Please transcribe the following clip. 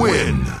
win.